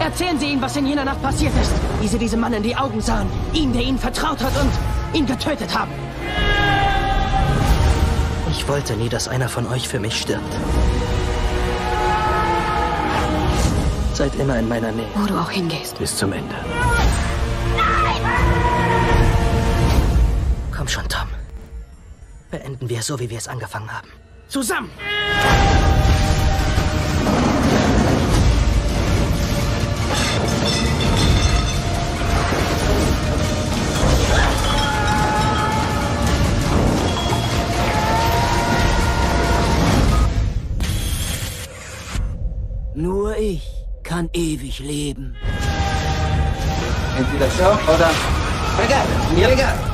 Erzählen Sie ihm, was in jener Nacht passiert ist. Wie Sie diesem Mann in die Augen sahen. Ihn, der Ihnen vertraut hat und ihn getötet haben. Ich wollte nie, dass einer von euch für mich stirbt. Seid immer in meiner Nähe. Wo du auch hingehst. Bis zum Ende. Komm schon, Tom. Beenden wir es so, wie wir es angefangen haben. Zusammen! Nur ich kann ewig leben. Entweder so oder... Egal, mir egal.